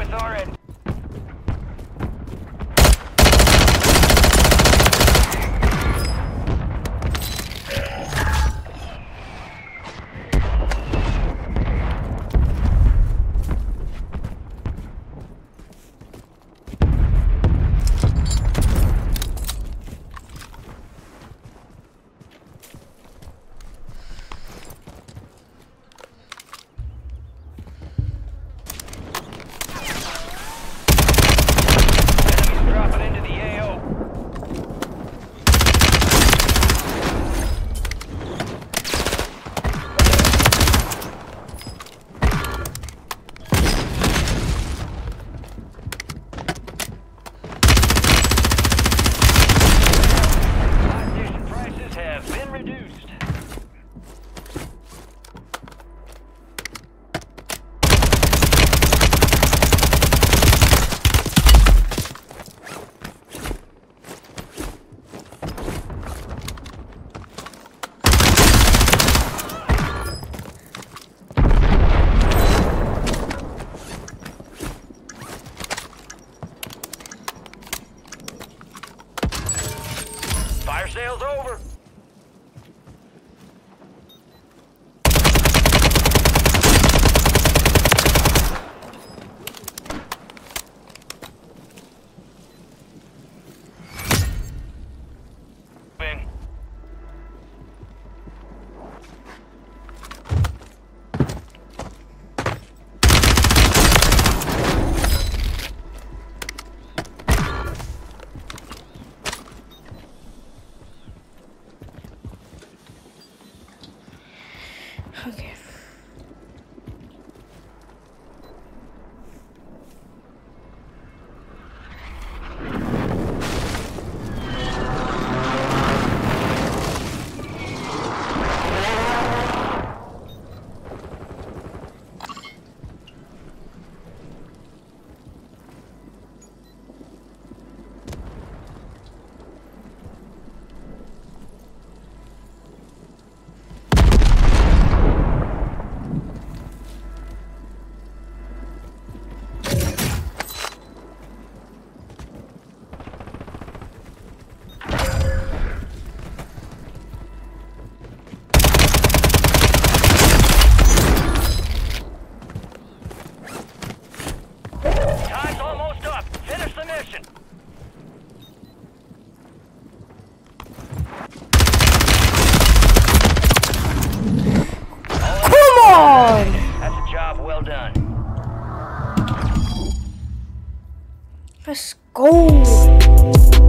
with our end. Sale's over. Okay. Let's go!